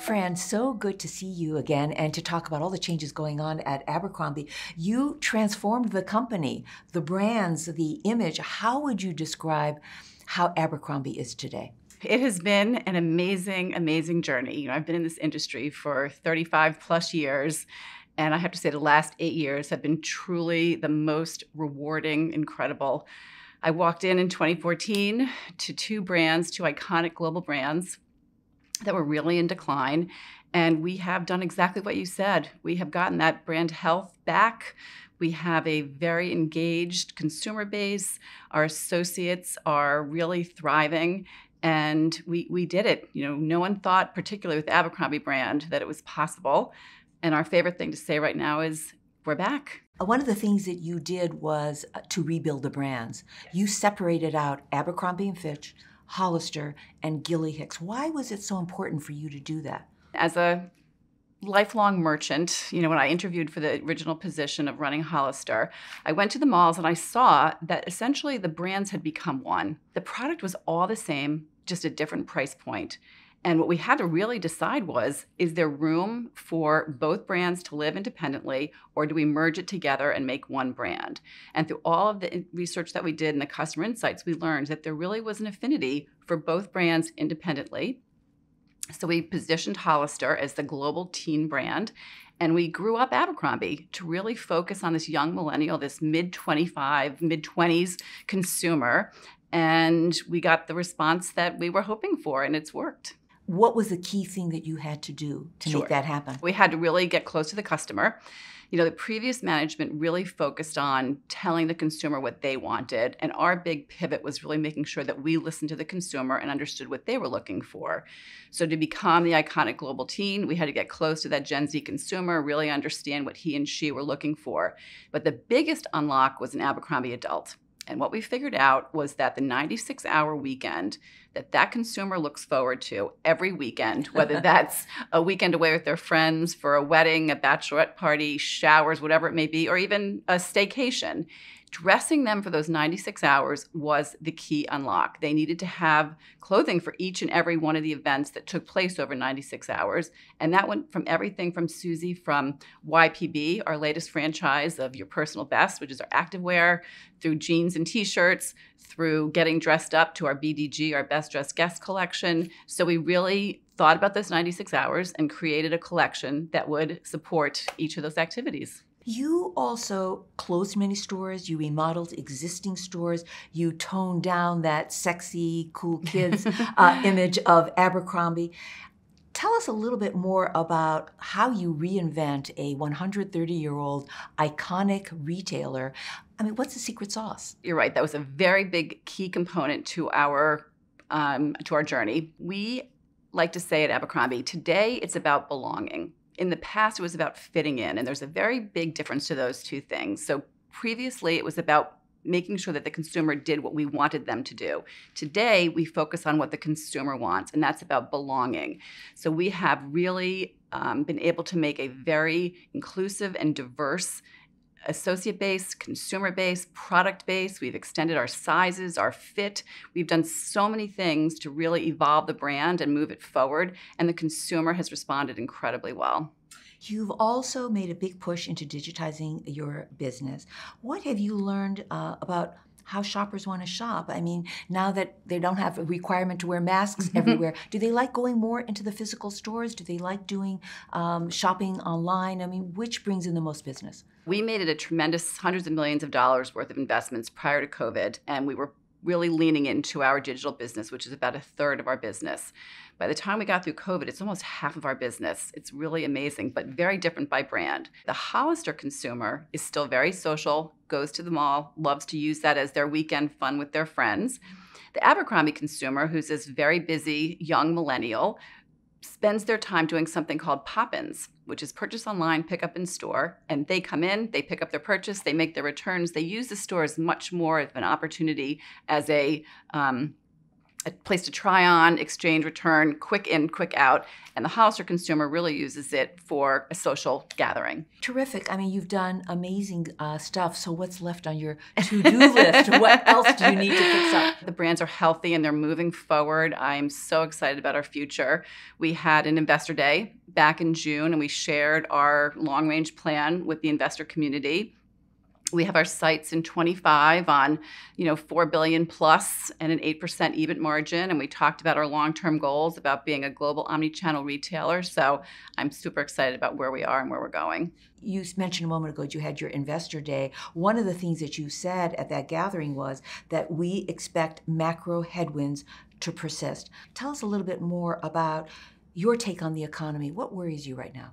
Fran, so good to see you again and to talk about all the changes going on at Abercrombie. You transformed the company, the brands, the image. How would you describe how Abercrombie is today? It has been an amazing, amazing journey. You know, I've been in this industry for 35 plus years. And I have to say, the last eight years have been truly the most rewarding, incredible. I walked in in 2014 to two brands, two iconic global brands that were really in decline. And we have done exactly what you said. We have gotten that brand health back. We have a very engaged consumer base. Our associates are really thriving. And we, we did it. You know, no one thought, particularly with the Abercrombie brand, that it was possible. And our favorite thing to say right now is we're back. One of the things that you did was uh, to rebuild the brands. You separated out Abercrombie and Fitch, Hollister, and Gilly Hicks. Why was it so important for you to do that? As a lifelong merchant, you know, when I interviewed for the original position of running Hollister, I went to the malls and I saw that essentially the brands had become one. The product was all the same, just a different price point. And what we had to really decide was is there room for both brands to live independently, or do we merge it together and make one brand? And through all of the uh, research that we did and the customer insights, we learned that there really was an affinity for both brands independently. So we positioned Hollister as the global teen brand. And we grew up Abercrombie to really focus on this young millennial, this mid 25, mid 20s consumer. And we got the response that we were hoping for, and it's worked what was the key thing that you had to do to sure. make that happen? We had to really get close to the customer. You know, the previous management really focused on telling the consumer what they wanted. And our big pivot was really making sure that we listened to the consumer and understood what they were looking for. So, to become the iconic global teen, we had to get close to that Gen Z consumer, really understand what he and she were looking for. But the biggest unlock was an Abercrombie adult. And what we figured out was that the 96 hour weekend that that consumer looks forward to every weekend, whether that's a weekend away with their friends for a wedding, a bachelorette party, showers, whatever it may be, or even a staycation, dressing them for those 96 hours was the key unlock. They needed to have clothing for each and every one of the events that took place over 96 hours. And that went from everything from Susie from YPB, our latest franchise of Your Personal Best, which is our activewear, through jeans and t shirts, through getting dressed up to our BDG, our Best Dressed Guest collection. So we really thought about those 96 hours and created a collection that would support each of those activities. You also closed many stores, you remodeled existing stores, you toned down that sexy, cool kids uh, image of Abercrombie. Tell us a little bit more about how you reinvent a 130 year old iconic retailer. I mean, what's the secret sauce? You're right. That was a very big key component to our um, to our journey. We like to say at Abercrombie, today it's about belonging in the past it was about fitting in and there's a very big difference to those two things. So previously it was about making sure that the consumer did what we wanted them to do. Today we focus on what the consumer wants and that's about belonging. So we have really um, been able to make a very inclusive and diverse associate base, consumer base, product base. We've extended our sizes, our fit. We've done so many things to really evolve the brand and move it forward. And the consumer has responded incredibly well. You've also made a big push into digitizing your business. What have you learned uh, about how shoppers want to shop. I mean, now that they don't have a requirement to wear masks mm-hmm. everywhere, do they like going more into the physical stores? Do they like doing um, shopping online? I mean, which brings in the most business? We made it a tremendous hundreds of millions of dollars worth of investments prior to COVID, and we were really leaning into our digital business, which is about a third of our business. By the time we got through COVID, it's almost half of our business. It's really amazing, but very different by brand. The Hollister consumer is still very social, goes to the mall, loves to use that as their weekend fun with their friends. The Abercrombie consumer, who's this very busy young millennial, spends their time doing something called pop-ins, which is purchase online, pick up in store, and they come in, they pick up their purchase, they make their returns. They use the store as much more of an opportunity as a um, a place to try on, exchange, return, quick in, quick out. And the Hollister consumer really uses it for a social gathering. Terrific. I mean, you've done amazing uh, stuff. So, what's left on your to do list? what else do you need to fix up? The brands are healthy and they're moving forward. I'm so excited about our future. We had an investor day back in June and we shared our long range plan with the investor community we have our sights in 25 on you know 4 billion plus and an 8% EBIT margin and we talked about our long-term goals about being a global omni-channel retailer. So i'm super excited about where we are and where we're going. You mentioned a moment ago that you had your investor day. One of the things that you said at that gathering was that we expect macro headwinds to persist. Tell us a little bit more about your take on the economy. What worries you right now?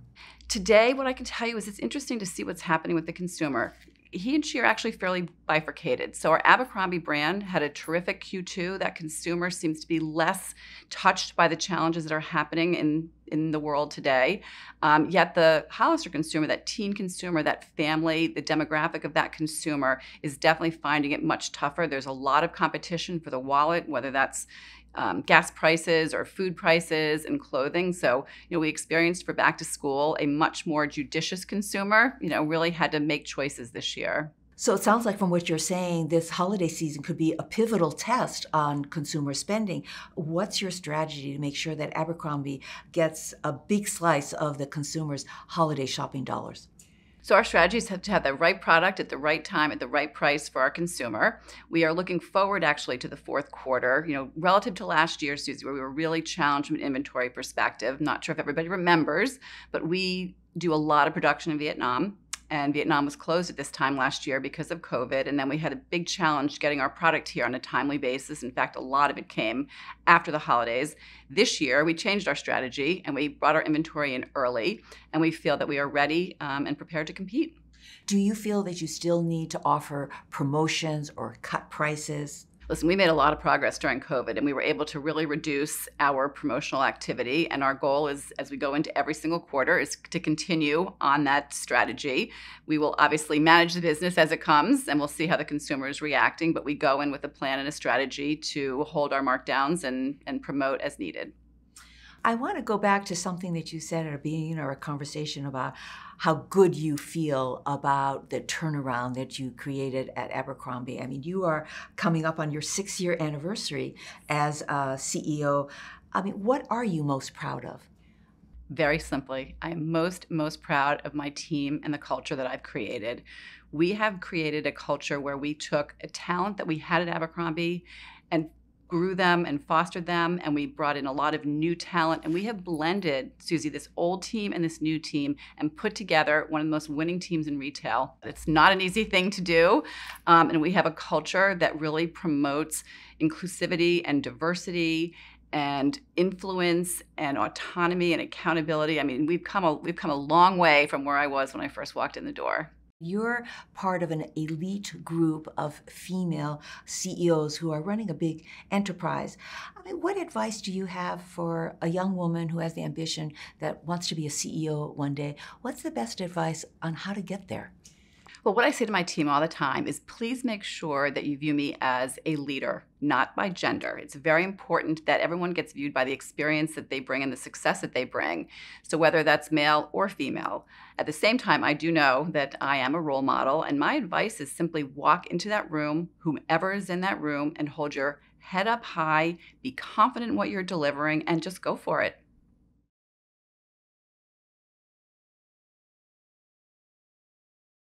Today, what I can tell you is it's interesting to see what's happening with the consumer he and she are actually fairly bifurcated. So our Abercrombie brand had a terrific Q2. That consumer seems to be less touched by the challenges that are happening in in the world today. Um, yet the Hollister consumer, that teen consumer, that family, the demographic of that consumer is definitely finding it much tougher. There's a lot of competition for the wallet, whether that's um, gas prices or food prices and clothing. So, you know, we experienced for back to school a much more judicious consumer, you know, really had to make choices this year. So it sounds like from what you're saying, this holiday season could be a pivotal test on consumer spending. What's your strategy to make sure that Abercrombie gets a big slice of the consumer's holiday shopping dollars? So our strategies have to have the right product at the right time at the right price for our consumer. We are looking forward actually to the fourth quarter. You know, relative to last year, Susie, where we were really challenged from an inventory perspective. not sure if everybody remembers, but we do a lot of production in Vietnam and Vietnam was closed at this time last year because of COVID. And then we had a big challenge getting our product here on a timely basis. In fact, a lot of it came after the holidays. This year, we changed our strategy and we brought our inventory in early, and we feel that we are ready um, and prepared to compete. Do you feel that you still need to offer promotions or cut prices? Listen, we made a lot of progress during COVID and we were able to really reduce our promotional activity. And our goal is, as we go into every single quarter, is to continue on that strategy. We will obviously manage the business as it comes and we'll see how the consumer is reacting, but we go in with a plan and a strategy to hold our markdowns and, and promote as needed. I want to go back to something that you said at a beginning of our conversation about how good you feel about the turnaround that you created at Abercrombie. I mean, you are coming up on your six year anniversary as a CEO. I mean, what are you most proud of? Very simply, I am most, most proud of my team and the culture that I've created. We have created a culture where we took a talent that we had at Abercrombie and grew them and fostered them and we brought in a lot of new talent. And we have blended susie this old team and this new team and put together one of the most winning teams in retail. It's not an easy thing to do um, and we have a culture that really promotes inclusivity and diversity and influence and autonomy and accountability. I mean we've come a, we've come a long way from where i was when i first walked in the door you're part of an elite group of female CEOs who are running a big enterprise. I mean, what advice do you have for a young woman who has the ambition that wants to be a CEO one day? What's the best advice on how to get there? Well, what I say to my team all the time is please make sure that you view me as a leader, not by gender. It's very important that everyone gets viewed by the experience that they bring and the success that they bring. So, whether that's male or female. At the same time, I do know that I am a role model, and my advice is simply walk into that room, whomever is in that room, and hold your head up high, be confident in what you're delivering, and just go for it.